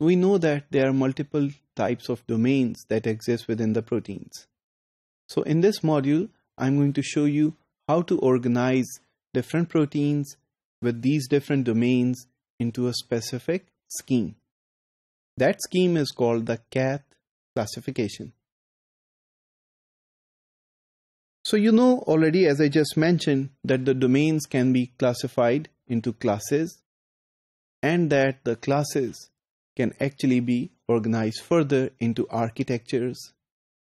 we know that there are multiple types of domains that exist within the proteins. So in this module, I'm going to show you how to organize different proteins with these different domains into a specific scheme. That scheme is called the CATH classification. So you know already, as I just mentioned, that the domains can be classified into classes and that the classes can actually be organized further into architectures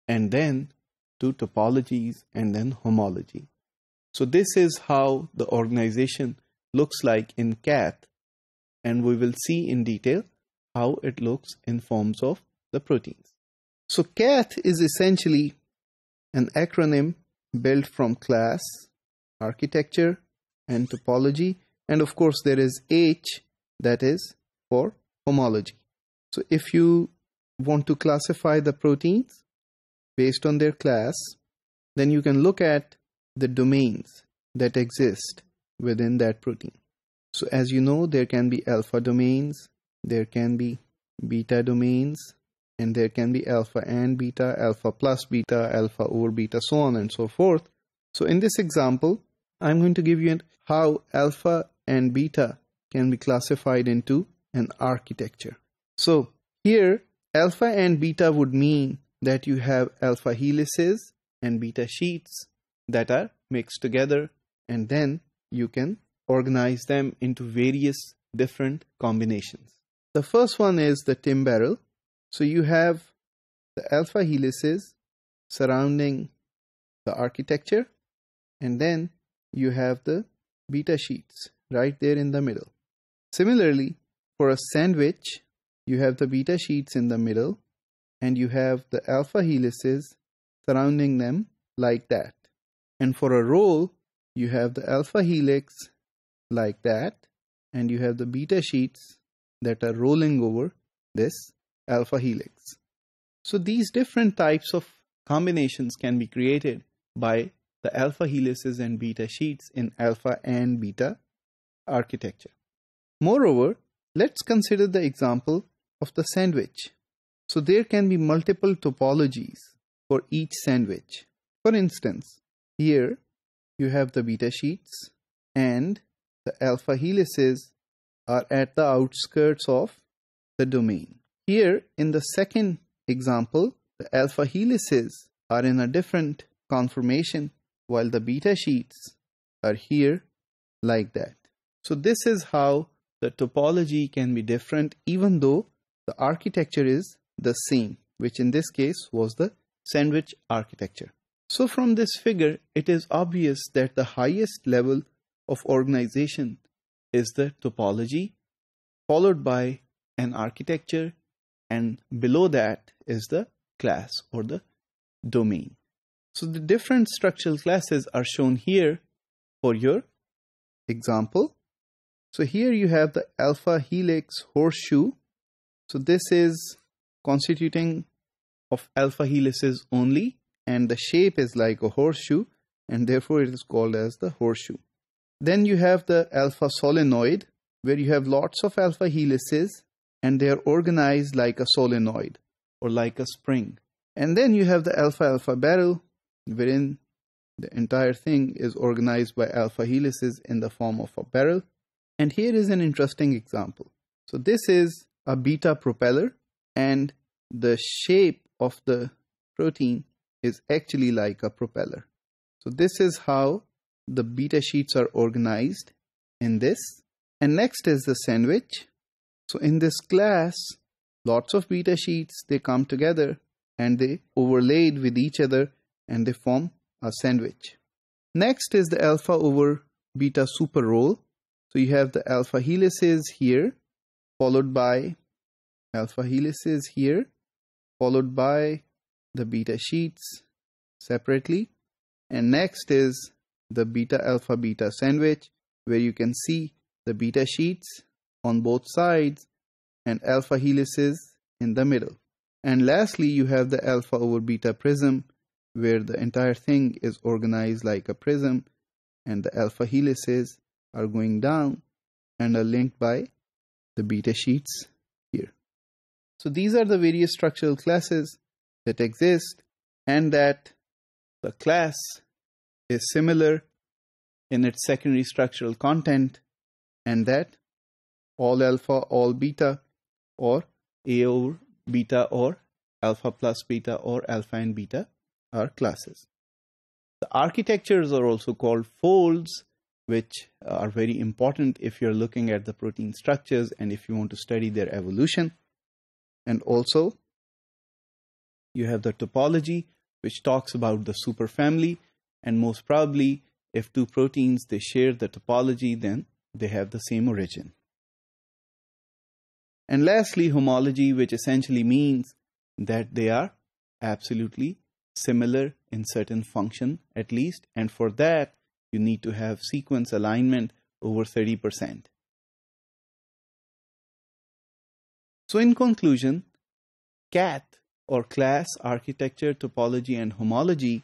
and then to topologies and then homology. So this is how the organization looks like in CATH and we will see in detail how it looks in forms of the proteins. So CATH is essentially an acronym built from class, architecture and topology and of course there is H that is for homology. So if you want to classify the proteins based on their class, then you can look at the domains that exist within that protein. So as you know, there can be alpha domains, there can be beta domains, and there can be alpha and beta, alpha plus beta, alpha over beta, so on and so forth. So in this example, I'm going to give you how alpha and beta can be classified into an architecture. So here, alpha and beta would mean that you have alpha helices and beta sheets that are mixed together and then you can organize them into various different combinations. The first one is the TIM barrel. So you have the alpha helices surrounding the architecture and then you have the beta sheets right there in the middle. Similarly, for a sandwich, you have the beta sheets in the middle and you have the alpha helices surrounding them like that. And for a roll, you have the alpha helix like that and you have the beta sheets that are rolling over this alpha helix. So these different types of combinations can be created by the alpha helices and beta sheets in alpha and beta architecture. Moreover, let's consider the example of the sandwich. So there can be multiple topologies for each sandwich. For instance, here you have the beta sheets and the alpha helices are at the outskirts of the domain. Here in the second example, the alpha helices are in a different conformation while the beta sheets are here like that. So this is how the topology can be different even though the architecture is the same, which in this case was the sandwich architecture. So from this figure, it is obvious that the highest level of organization is the topology, followed by an architecture, and below that is the class or the domain. So the different structural classes are shown here for your example. So here you have the alpha helix horseshoe. So this is constituting of alpha helices only and the shape is like a horseshoe and therefore it is called as the horseshoe. Then you have the alpha solenoid where you have lots of alpha helices and they are organized like a solenoid or like a spring. And then you have the alpha alpha barrel wherein the entire thing is organized by alpha helices in the form of a barrel. And here is an interesting example. So this is a beta propeller and the shape of the protein is actually like a propeller. So this is how the beta sheets are organized in this. And next is the sandwich. So in this class, lots of beta sheets, they come together and they overlaid with each other and they form a sandwich. Next is the alpha over beta super roll. So you have the alpha helices here, followed by alpha helices here, followed by the beta sheets separately. And next is the beta alpha beta sandwich where you can see the beta sheets on both sides and alpha helices in the middle. And lastly, you have the alpha over beta prism where the entire thing is organized like a prism and the alpha helices are going down and are linked by the beta sheets. So these are the various structural classes that exist and that the class is similar in its secondary structural content and that all alpha, all beta or A over beta or alpha plus beta or alpha and beta are classes. The architectures are also called folds which are very important if you're looking at the protein structures and if you want to study their evolution. And also, you have the topology, which talks about the superfamily, and most probably, if two proteins they share the topology, then they have the same origin. And lastly, homology, which essentially means that they are absolutely similar in certain function at least, and for that you need to have sequence alignment over 30%. So in conclusion, CATH or class architecture, topology and homology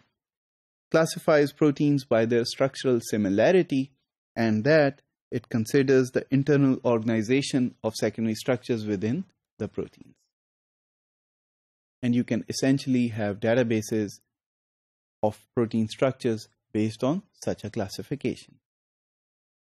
classifies proteins by their structural similarity and that it considers the internal organization of secondary structures within the proteins. And you can essentially have databases of protein structures based on such a classification.